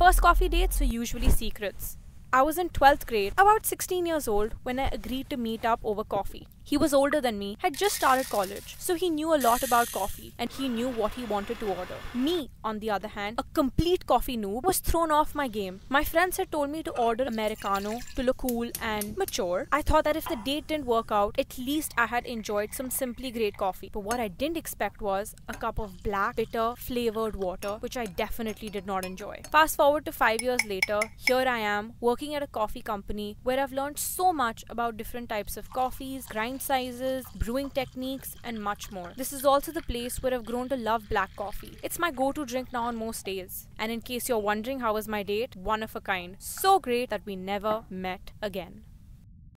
First coffee dates were usually secrets. I was in 12th grade, about 16 years old, when I agreed to meet up over coffee. He was older than me, had just started college, so he knew a lot about coffee and he knew what he wanted to order. Me, on the other hand, a complete coffee noob, was thrown off my game. My friends had told me to order Americano to look cool and mature. I thought that if the date didn't work out, at least I had enjoyed some simply great coffee. But what I didn't expect was a cup of black, bitter, flavored water, which I definitely did not enjoy. Fast forward to five years later, here I am working at a coffee company where I've learned so much about different types of coffees, grind sizes, brewing techniques, and much more. This is also the place where I've grown to love black coffee. It's my go to drink now on most days. And in case you're wondering how was my date, one of a kind. So great that we never met again.